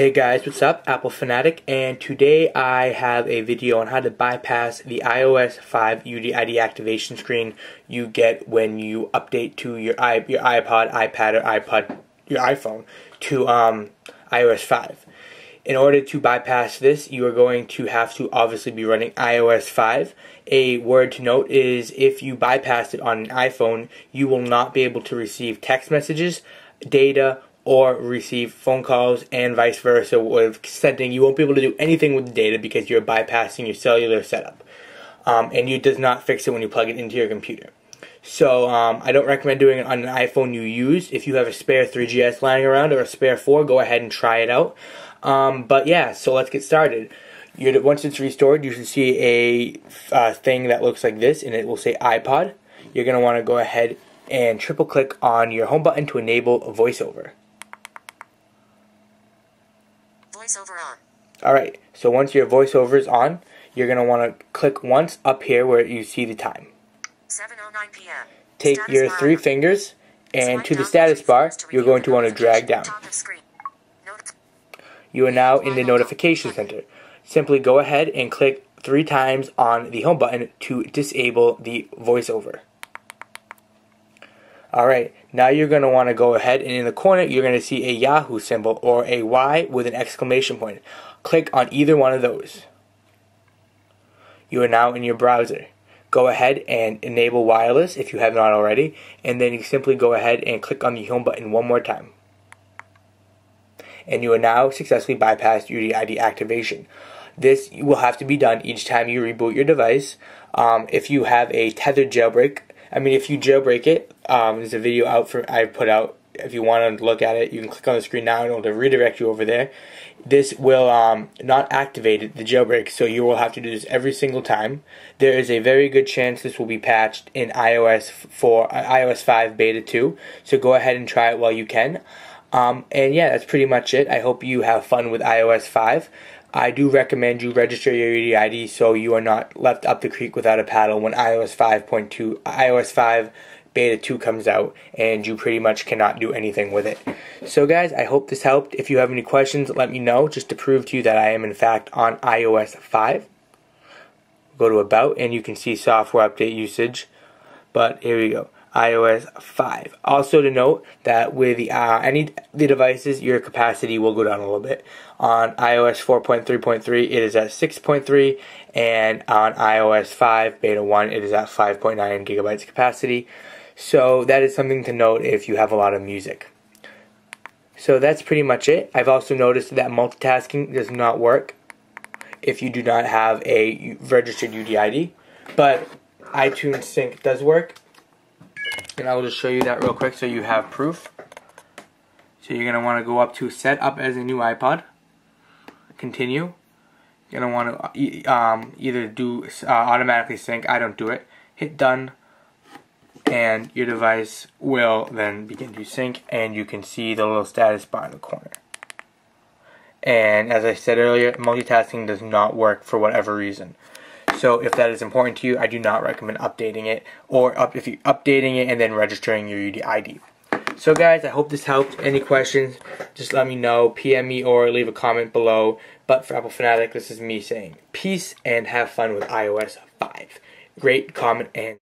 Hey guys, what's up? Apple Fanatic, and today I have a video on how to bypass the iOS 5 UDID activation screen you get when you update to your your iPod, iPad, or iPod, your iPhone to um, iOS 5. In order to bypass this, you are going to have to obviously be running iOS 5. A word to note is if you bypass it on an iPhone, you will not be able to receive text messages, data, or receive phone calls and vice versa with sending. You won't be able to do anything with the data because you're bypassing your cellular setup. Um, and it does not fix it when you plug it into your computer. So um, I don't recommend doing it on an iPhone you use. If you have a spare 3GS lying around or a spare 4, go ahead and try it out. Um, but yeah, so let's get started. You'd, once it's restored, you should see a uh, thing that looks like this, and it will say iPod. You're going to want to go ahead and triple click on your home button to enable VoiceOver. VoiceOver on. Alright, so once your VoiceOver is on, you're going to want to click once up here where you see the time. 7.09 p.m. Take status your bar. three fingers and to the status bar, you're going to want to drag down. You are now in the notification center. Simply go ahead and click three times on the home button to disable the voiceover. Alright, now you're going to want to go ahead and in the corner you're going to see a Yahoo symbol or a Y with an exclamation point. Click on either one of those. You are now in your browser. Go ahead and enable wireless if you have not already, and then you simply go ahead and click on the home button one more time. And you are now successfully bypassed UDID activation. This will have to be done each time you reboot your device. Um, if you have a tethered jailbreak, I mean, if you jailbreak it, um, there's a video out for I put out. If you want to look at it, you can click on the screen now and it'll redirect you over there. This will um, not activate the jailbreak, so you will have to do this every single time. There is a very good chance this will be patched in iOS 4, uh, iOS 5 Beta 2. So go ahead and try it while you can. Um, and yeah, that's pretty much it. I hope you have fun with iOS 5. I do recommend you register your UDID so you are not left up the creek without a paddle when iOS 5.2, iOS 5 beta 2 comes out and you pretty much cannot do anything with it. So guys, I hope this helped. If you have any questions, let me know just to prove to you that I am in fact on iOS 5. Go to about and you can see software update usage. But here we go iOS 5. Also to note that with the, uh, any the devices, your capacity will go down a little bit. On iOS 4.3.3, it is at 6.3, and on iOS 5 Beta 1, it is at 5.9 gigabytes capacity. So that is something to note if you have a lot of music. So that's pretty much it. I've also noticed that multitasking does not work if you do not have a registered UDID, but iTunes Sync does work and I will just show you that real quick so you have proof. So you're going to want to go up to set up as a new iPod. Continue. You're going to want to um, either do uh, automatically sync. I don't do it. Hit done. And your device will then begin to sync and you can see the little status bar in the corner. And as I said earlier, multitasking does not work for whatever reason. So if that is important to you, I do not recommend updating it or up if you're updating it and then registering your UDID. So guys, I hope this helped. Any questions, just let me know, PM me or leave a comment below. But for Apple Fanatic, this is me saying peace and have fun with iOS 5. Great comment and